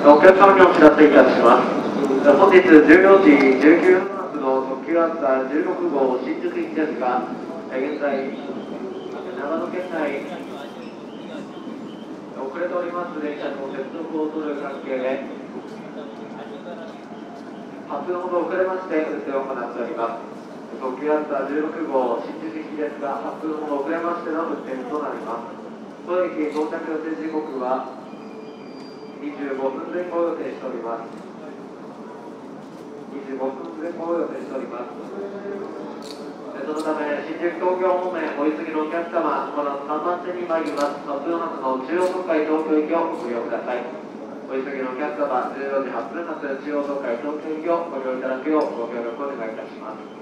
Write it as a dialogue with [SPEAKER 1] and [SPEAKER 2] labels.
[SPEAKER 1] お客様にお知らせいたします。本日14時19分発の特急アンサー16号新宿行きですが、現在、長野県内、遅れております電車の接続を取る関係で、8分ほど遅れまして運転を行っております。特急アンサー16号新宿行きですが、8分ほど遅れましての運転となります。当駅到着予定時刻は25分前後予定しております。25分前後予定しております。そのため、新宿東京方面お急ぎのお客様、この3番線に参ります、突風発の中央東海東京行きをご利用ください。お急ぎのお客様、14時8分発中央東海東京行きをご利用いただくようご協力お願いいたします。